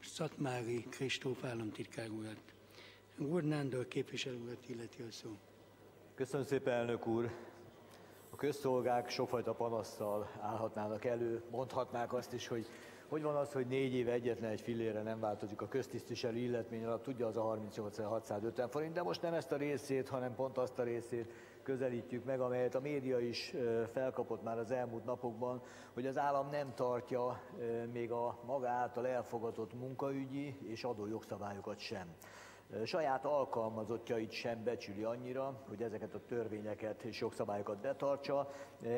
Szatmári Kristóf államtitkár urat. Úr Nándor képviselő urat illeti a szó. Köszönöm szépen, elnök úr! Közszolgák sokfajta panasztal állhatnának elő, mondhatnák azt is, hogy hogy van az, hogy négy éve egyetlen egy fillére nem változik a köztisztviselő illetmény alatt, tudja az a 38.650 forint, de most nem ezt a részét, hanem pont azt a részét közelítjük meg, amelyet a média is felkapott már az elmúlt napokban, hogy az állam nem tartja még a maga által elfogadott munkaügyi és adójogszabályokat sem saját alkalmazottjait sem becsüli annyira, hogy ezeket a törvényeket és jogszabályokat betartsa,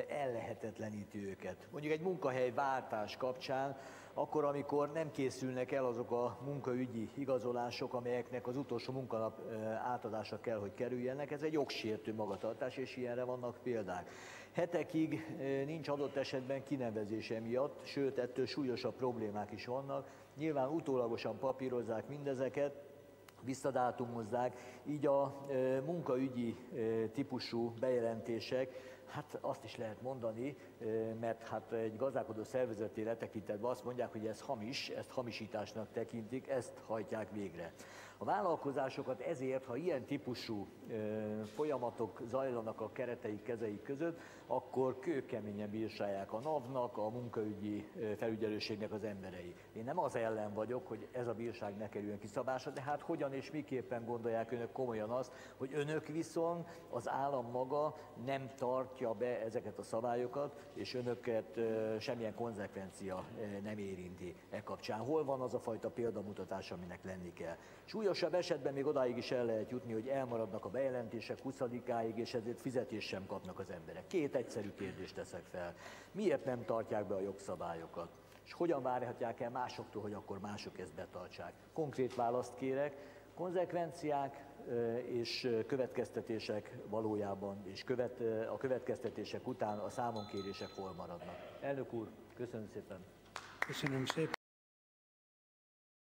ellehetetleníti őket. Mondjuk egy munkahely váltás kapcsán, akkor, amikor nem készülnek el azok a munkaügyi igazolások, amelyeknek az utolsó munkanap átadása kell, hogy kerüljenek, ez egy jogsértő magatartás, és ilyenre vannak példák. Hetekig nincs adott esetben kinevezése miatt, sőt, ettől súlyosabb problémák is vannak. Nyilván utólagosan papírozzák mindezeket, visszadátumozzák, így a munkaügyi típusú bejelentések, hát azt is lehet mondani, mert hát egy gazdálkodó szervezetére letekintetve azt mondják, hogy ez hamis, ezt hamisításnak tekintik, ezt hajtják végre. A vállalkozásokat ezért, ha ilyen típusú folyamatok zajlanak a kereteik, kezeik között, akkor kőkeményen bírságják a NAV-nak, a munkaügyi felügyelőségnek az emberei. Én nem az ellen vagyok, hogy ez a bírság ne kerüljön kiszabásra, de hát hogyan és miképpen gondolják önök komolyan azt, hogy önök viszont az állam maga nem tartja be ezeket a szabályokat, és önöket semmilyen konzekvencia nem érinti e kapcsán. Hol van az a fajta példamutatás, aminek lenni kell? Súlyosabb esetben még odáig is el lehet jutni, hogy elmaradnak a bejelentések 20-áig, és ezért fizetést sem kapnak az emberek. Két egyszerű kérdést teszek fel. Miért nem tartják be a jogszabályokat? És hogyan várhatják el másoktól, hogy akkor mások ezt betartsák? Konkrét választ kérek, konzekvenciák és következtetések valójában, és követ, a következtetések után a számonkérések hol maradnak. Elnök úr, köszönöm szépen! Köszönöm szépen!